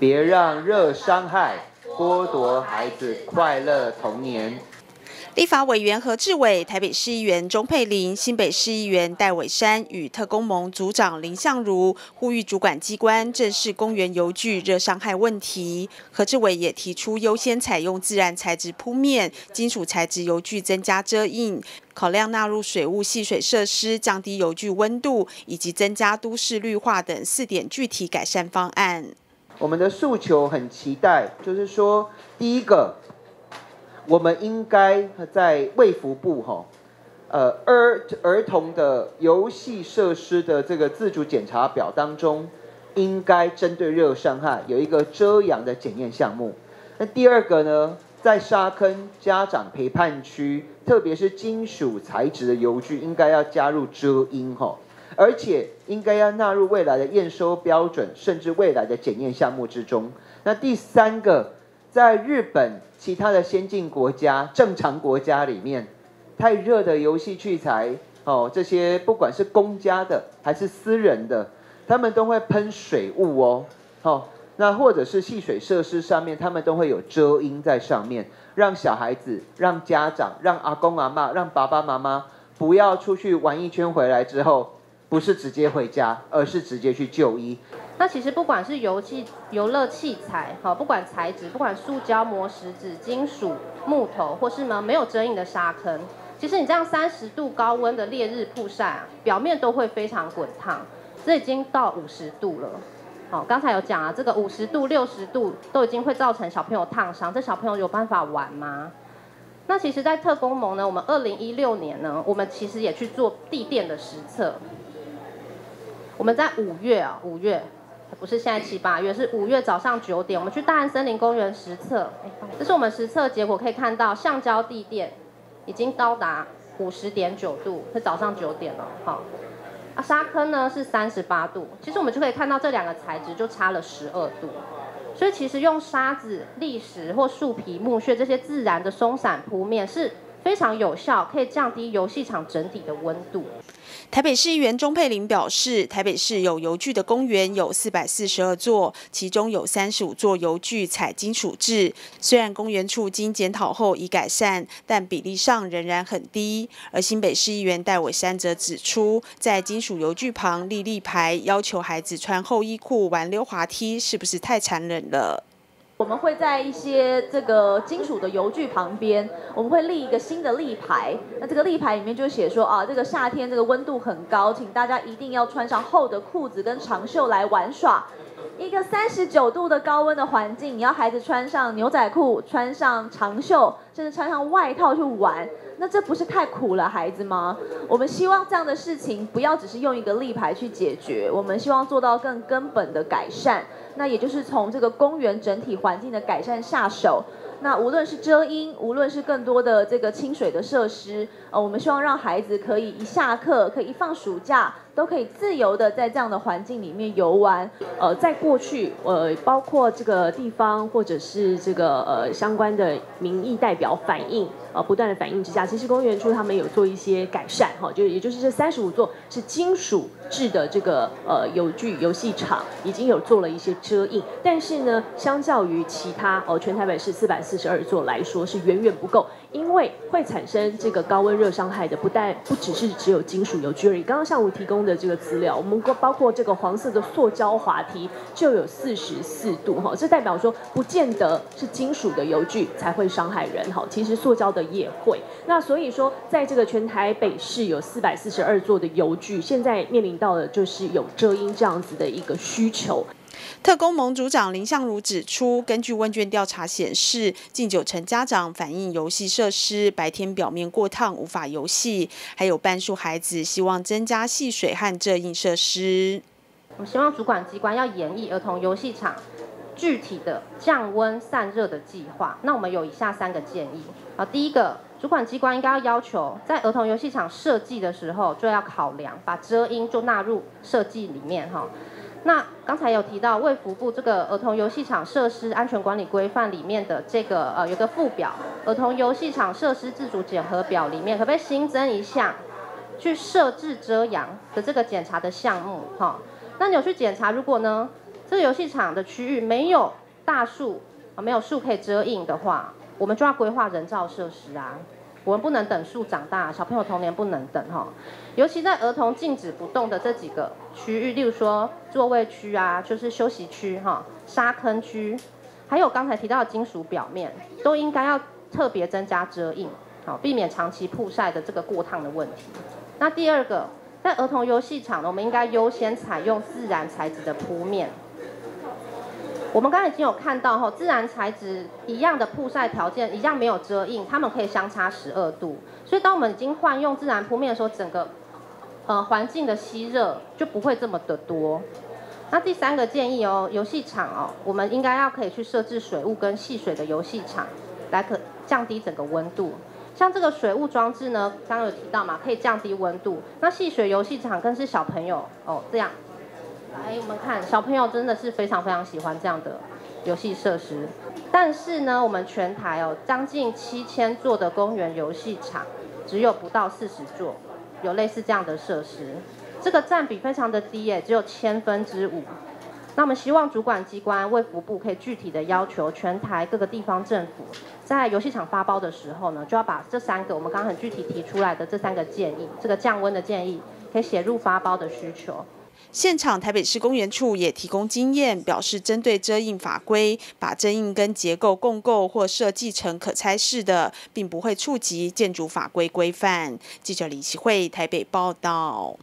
别让热伤害剥夺孩子快乐童年。立法委员何志伟、台北市议员钟佩玲、新北市议员戴伟山与特工盟组长林相如呼吁主管机关正视公园油具热伤害问题。何志伟也提出优先采用自然材质铺面、金属材质油具增加遮印，考量纳入水务戏水设施、降低油具温度以及增加都市绿化等四点具体改善方案。我们的诉求很期待，就是说，第一个。我们应该在卫福部哈，呃儿儿童的游戏设施的这个自主检查表当中，应该针对热伤害有一个遮阳的检验项目。那第二个呢，在沙坑家长陪伴区，特别是金属材质的油具，应该要加入遮阴哈，而且应该要纳入未来的验收标准，甚至未来的检验项目之中。那第三个。在日本、其他的先进国家、正常国家里面，太热的游戏器材哦，这些不管是公家的还是私人的，他们都会喷水雾哦，哦，那或者是戏水设施上面，他们都会有遮阴在上面，让小孩子、让家长、让阿公阿妈、让爸爸妈妈不要出去玩一圈回来之后，不是直接回家，而是直接去就医。那其实不管是游戏游乐器材，好，不管材质，不管塑胶、磨石子、金属、木头，或是呢没有遮阴的沙坑，其实你这样三十度高温的烈日曝晒啊，表面都会非常滚烫，这已经到五十度了。好，刚才有讲啊，这个五十度、六十度都已经会造成小朋友烫伤，这小朋友有办法玩吗？那其实，在特工盟呢，我们二零一六年呢，我们其实也去做地垫的实测，我们在五月啊，五月。不是现在七八月，是五月早上九点，我们去大安森林公园实测。这是我们实测结果，可以看到橡胶地垫已经高达五十点九度，是早上九点了。好，啊沙坑呢是三十八度，其实我们就可以看到这两个材质就差了十二度。所以其实用沙子、砾石或树皮、木屑这些自然的松散铺面是非常有效，可以降低游戏场整体的温度。台北市议员钟佩玲表示，台北市有油具的公园有四百四十二座，其中有三十五座油具采金属制。虽然公园处经检讨后已改善，但比例上仍然很低。而新北市议员戴伟山则指出，在金属油具旁立立牌，要求孩子穿厚衣裤玩溜滑梯，是不是太残忍了？我们会在一些这个金属的油具旁边，我们会立一个新的立牌。那这个立牌里面就写说啊，这个夏天这个温度很高，请大家一定要穿上厚的裤子跟长袖来玩耍。一个三十九度的高温的环境，你要孩子穿上牛仔裤、穿上长袖，甚至穿上外套去玩，那这不是太苦了孩子吗？我们希望这样的事情不要只是用一个立牌去解决，我们希望做到更根本的改善。那也就是从这个公园整体环境的改善下手。那无论是遮阴，无论是更多的这个清水的设施，呃，我们希望让孩子可以一下课，可以一放暑假，都可以自由的在这样的环境里面游玩。呃，在过去，呃，包括这个地方或者是这个呃相关的民意代表反映。呃，不断的反应之下，其实公园处他们有做一些改善，哈，就也就是这三十五座是金属制的这个呃游具游戏场，已经有做了一些遮印，但是呢，相较于其他哦全台北市四百四十二座来说，是远远不够。因为会产生这个高温热伤害的，不但不只是只有金属油具而已。刚刚上午提供的这个资料，我们包括这个黄色的塑胶滑梯就有四十四度哈，这代表说不见得是金属的油具才会伤害人哈，其实塑胶的也会。那所以说，在这个全台北市有四百四十二座的油具，现在面临到的就是有遮阴这样子的一个需求。特工盟组长林相如指出，根据问卷调查显示，近九成家长反映游戏设施白天表面过烫无法游戏，还有半数孩子希望增加戏水和遮印设施。我们希望主管机关要演绎儿童游戏场具体的降温散热的计划。那我们有以下三个建议。好，第一个，主管机关应该要要求在儿童游戏场设计的时候就要考量，把遮阴就纳入设计里面哈。那刚才有提到卫福部这个儿童游戏场设施安全管理规范里面的这个呃有个附表，儿童游戏场设施自主检核表里面可不可以新增一项，去设置遮阳的这个检查的项目哈？那你有去检查，如果呢这个游戏场的区域没有大树啊，没有树可以遮荫的话，我们就要规划人造设施啊。我们不能等树长大，小朋友童年不能等哈。尤其在儿童静止不动的这几个区域，例如说座位区啊，就是休息区哈，沙坑区，还有刚才提到的金属表面，都应该要特别增加遮荫，好避免长期曝晒的这个过烫的问题。那第二个，在儿童游戏场呢，我们应该优先采用自然材质的铺面。我们刚才已经有看到哈，自然材质一样的曝晒条件，一样没有遮荫，它们可以相差十二度。所以当我们已经换用自然铺面的时候，整个呃环境的吸热就不会这么的多。那第三个建议哦，游戏场哦，我们应该要可以去设置水雾跟戏水的游戏场，来可降低整个温度。像这个水雾装置呢，刚刚有提到嘛，可以降低温度。那戏水游戏场更是小朋友哦这样。来，我们看小朋友真的是非常非常喜欢这样的游戏设施，但是呢，我们全台哦将近七千座的公园游戏场，只有不到四十座有类似这样的设施，这个占比非常的低耶，只有千分之五。那我们希望主管机关卫福部可以具体的要求全台各个地方政府，在游戏场发包的时候呢，就要把这三个我们刚刚很具体提出来的这三个建议，这个降温的建议，可以写入发包的需求。现场台北市公园处也提供经验，表示针对遮印法规，把遮印跟结构共构或设计成可拆式的，并不会触及建筑法规规范。记者李奇慧台北报道。